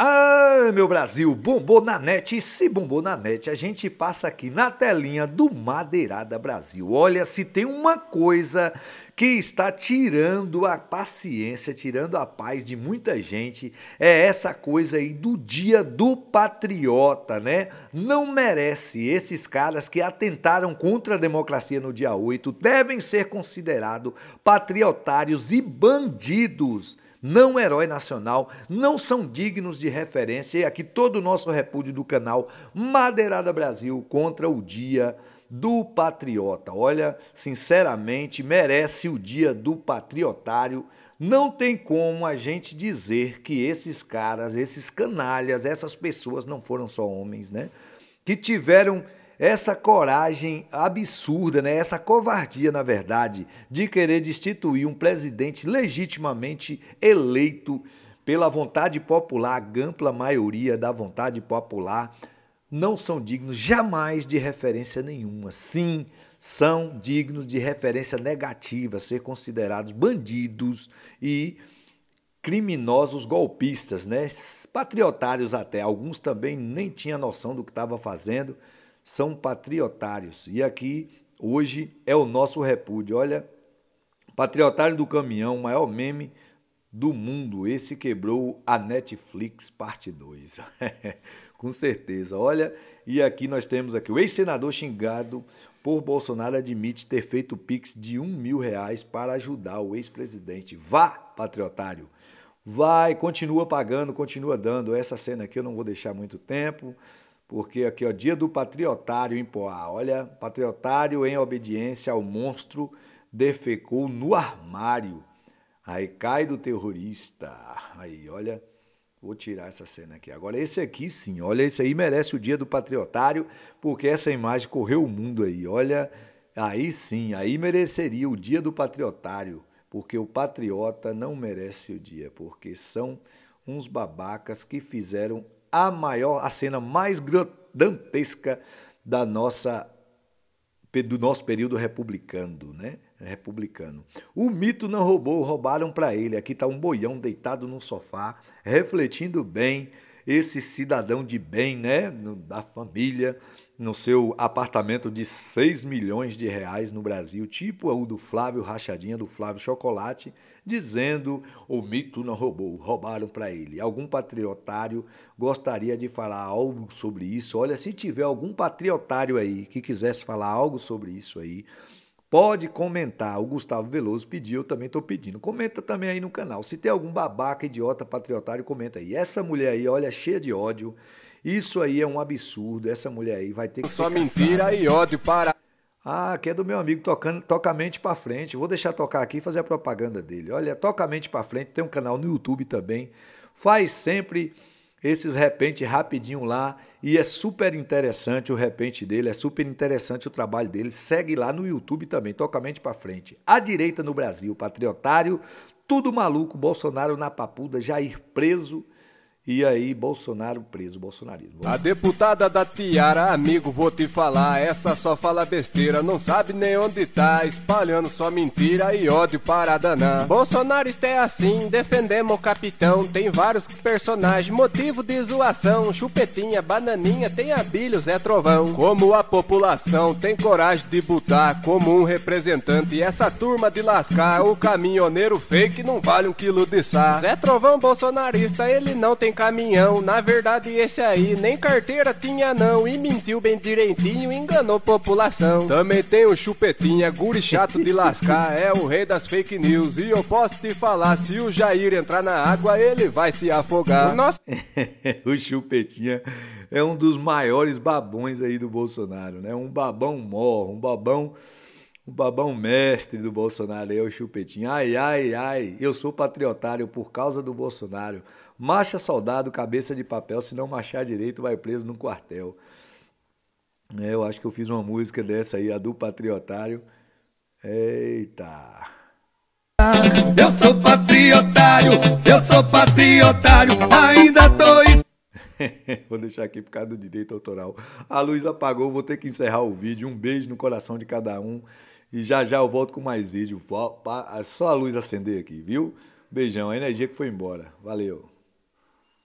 Ah, meu Brasil, bombou na net. E se bombou na net, a gente passa aqui na telinha do Madeirada Brasil. Olha, se tem uma coisa que está tirando a paciência, tirando a paz de muita gente, é essa coisa aí do dia do patriota, né? Não merece esses caras que atentaram contra a democracia no dia 8, devem ser considerados patriotários e bandidos não herói nacional, não são dignos de referência. E aqui todo o nosso repúdio do canal Madeirada Brasil contra o Dia do Patriota. Olha, sinceramente, merece o Dia do Patriotário. Não tem como a gente dizer que esses caras, esses canalhas, essas pessoas não foram só homens, né? Que tiveram essa coragem absurda, né? essa covardia, na verdade, de querer destituir um presidente legitimamente eleito pela vontade popular, a ampla maioria da vontade popular, não são dignos jamais de referência nenhuma. Sim, são dignos de referência negativa, ser considerados bandidos e criminosos golpistas, né? Patriotários até, alguns também nem tinham noção do que estava fazendo são patriotários. E aqui, hoje, é o nosso repúdio. Olha, patriotário do caminhão, maior meme do mundo. Esse quebrou a Netflix, parte 2. Com certeza. Olha, e aqui nós temos aqui o ex-senador xingado por Bolsonaro admite ter feito pix de um mil reais para ajudar o ex-presidente. Vá, patriotário! Vai, continua pagando, continua dando. Essa cena aqui eu não vou deixar muito tempo porque aqui, ó, dia do patriotário em Poá. Olha, patriotário em obediência ao monstro defecou no armário. Aí cai do terrorista. Aí, olha, vou tirar essa cena aqui. Agora, esse aqui sim, olha, esse aí merece o dia do patriotário, porque essa imagem correu o mundo aí. Olha, aí sim, aí mereceria o dia do patriotário, porque o patriota não merece o dia, porque são uns babacas que fizeram a maior, a cena mais dantesca da nossa do nosso período republicano, né? Republicano. O mito não roubou, roubaram para ele. Aqui está um boião deitado no sofá, refletindo bem esse cidadão de bem, né? Da família, no seu apartamento de 6 milhões de reais no Brasil, tipo o do Flávio Rachadinha, do Flávio Chocolate, dizendo o mito não roubou, roubaram para ele. Algum patriotário gostaria de falar algo sobre isso? Olha, se tiver algum patriotário aí que quisesse falar algo sobre isso aí, pode comentar. O Gustavo Veloso pediu, eu também estou pedindo. Comenta também aí no canal. Se tem algum babaca, idiota, patriotário, comenta aí. Essa mulher aí, olha, cheia de ódio isso aí é um absurdo. Essa mulher aí vai ter que Só mentira e ódio para. Ah, que é do meu amigo tocando, toca a mente para frente. Vou deixar tocar aqui e fazer a propaganda dele. Olha, toca a mente para frente, tem um canal no YouTube também. Faz sempre esses repente rapidinho lá e é super interessante o repente dele, é super interessante o trabalho dele. Segue lá no YouTube também, toca a mente para frente. A direita no Brasil, patriotário, tudo maluco, Bolsonaro na papuda, Jair preso e aí, Bolsonaro preso, bolsonarismo. A deputada da Tiara, amigo, vou te falar, essa só fala besteira, não sabe nem onde tá, espalhando só mentira e ódio para danar. Bolsonarista é assim, defendemos o capitão, tem vários personagens, motivo de zoação, chupetinha, bananinha, tem abilho, Zé Trovão. Como a população tem coragem de botar como um representante essa turma de lascar, o caminhoneiro fake não vale um quilo de sal. Zé Trovão bolsonarista, ele não tem caminhão. Na verdade, esse aí nem carteira tinha não. E mentiu bem direitinho, enganou população. Também tem o chupetinha, guri chato de lascar. É o rei das fake news. E eu posso te falar: se o Jair entrar na água, ele vai se afogar. Nossa... o chupetinha é um dos maiores babões aí do Bolsonaro, né? Um babão mor, um babão o babão mestre do Bolsonaro é o Chupetinho. Ai, ai, ai, eu sou patriotário por causa do Bolsonaro. Marcha soldado, cabeça de papel, se não marchar direito, vai preso no quartel. É, eu acho que eu fiz uma música dessa aí, a do patriotário. Eita. Eu sou patriotário, eu sou patriotário, ainda tô. vou deixar aqui por causa do direito autoral. A luz apagou, vou ter que encerrar o vídeo. Um beijo no coração de cada um. E já já eu volto com mais vídeo. Só a luz acender aqui, viu? Beijão, a energia que foi embora. Valeu.